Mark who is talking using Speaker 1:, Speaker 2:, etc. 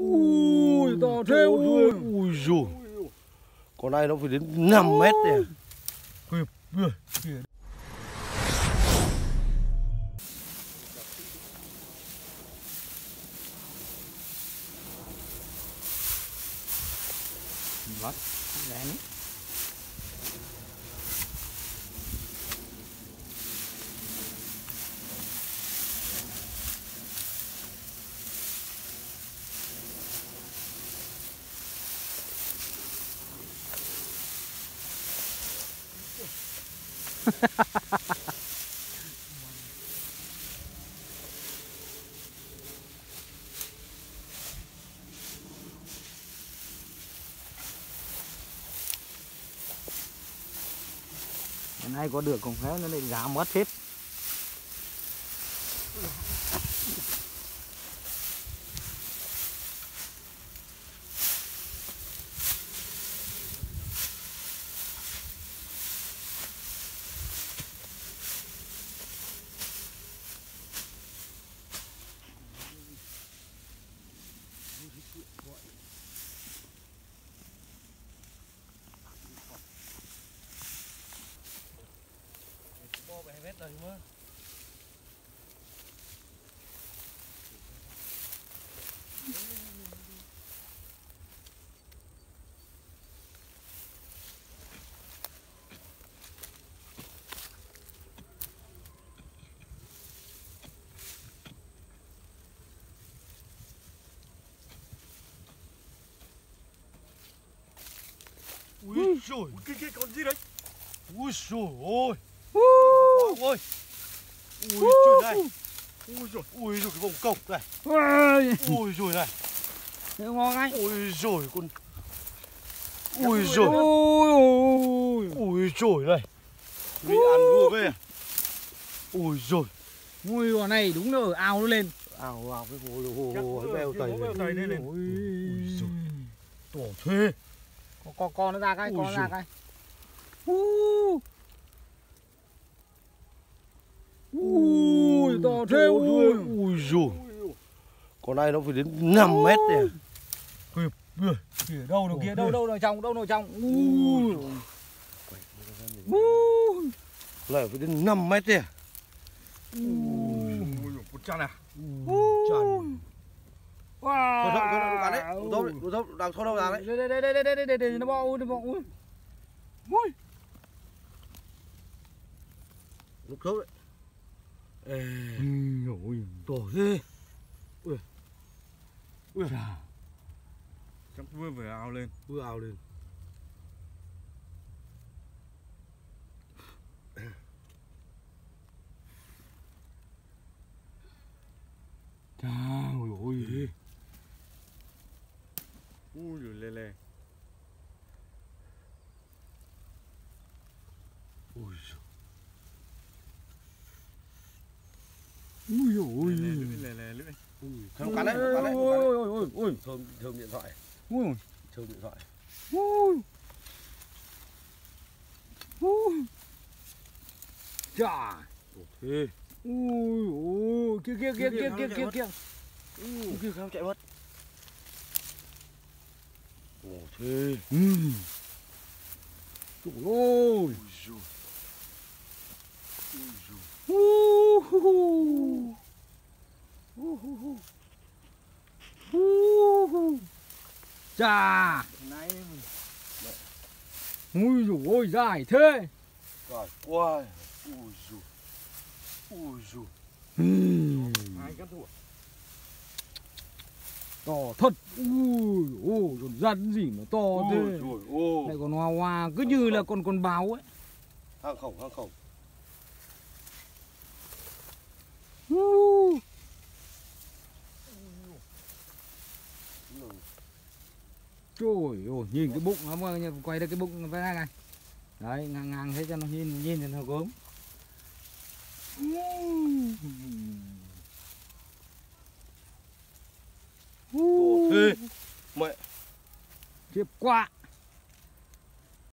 Speaker 1: ui to thế ui
Speaker 2: ui. dồi con này nó phải đến 5 mét này
Speaker 1: Vắt, rén Hôm nay có được cũng phép nó lại giá mất hết.
Speaker 2: đầy quá Ui trời,
Speaker 3: cái cái con gì đấy?
Speaker 2: Ui trời ơi ôi ui trời này. Ui dồi cái vòng cọc này.
Speaker 1: Ui,
Speaker 2: dồi này.
Speaker 1: Ngon anh.
Speaker 2: Ui dồi con ui dồi
Speaker 1: Ui, ui,
Speaker 2: dồi này. Đi ăn vừa về ui dồi
Speaker 1: ui, con này đúng là ở ao nó lên.
Speaker 2: Ào ào cái hồ hồ hồ bèo tẩy
Speaker 3: này.
Speaker 2: ui dồi tổ thế.
Speaker 1: Con, con, nó ra cái, con ra cái. Ui, to thế ui.
Speaker 2: ui dù con này nó phải đến 5 mét này kịp
Speaker 1: kìa đâu đâu kia đâu đâu nào trong đâu nào trong. Ui. Ui
Speaker 2: lại phải đến 5 mét này
Speaker 3: ui. Một trăm à?
Speaker 1: Ui.
Speaker 2: Wow. Thôi, thôi, thôi, đấy. Thôi, thôi, đang thôi đâu ra đấy.
Speaker 1: Đây đây đây đây đây đây đây nó bò nó bò ui. Ui.
Speaker 2: Lúc đấy ê.
Speaker 1: Ôi
Speaker 2: tổ ghê. Ui. Ui Chà.
Speaker 3: chắc vừa vừa ao lên.
Speaker 2: Vừa ao lên.
Speaker 3: Chà,
Speaker 2: ôi ôi. Nó cắn đấy, cắn đấy, đấy.
Speaker 1: Ui ui ui
Speaker 2: Thơm, thơm điện thoại,
Speaker 1: ui
Speaker 2: thơm điện thoại.
Speaker 1: Ui ui
Speaker 2: thế.
Speaker 1: Ui ui kia kia kia kia kia kia kia
Speaker 2: Ui, kia không chạy mất. Tổ thế.
Speaker 1: Ui trời ơi.
Speaker 2: Ui Ui
Speaker 1: chà.
Speaker 3: Này
Speaker 1: ui dồi ôi dài thế.
Speaker 2: Trời quay Ui dồi. Ui dồi.
Speaker 3: Hai cắt thủ.
Speaker 1: to thật. Ui ôi còn rắn gì mà to
Speaker 2: Ui
Speaker 1: thế
Speaker 2: dồi ô
Speaker 1: lại còn hoa hoa cứ như là con con báo ấy.
Speaker 2: Hang khổng, hang khổng
Speaker 1: Trời ơi, nhìn cái bụng nó quay ra cái bụng với này này. Đấy, ngang ngang thế cho nó nhìn nhìn cho nó gớm.
Speaker 2: Tổ thế Mẹ
Speaker 1: Khiếp quá.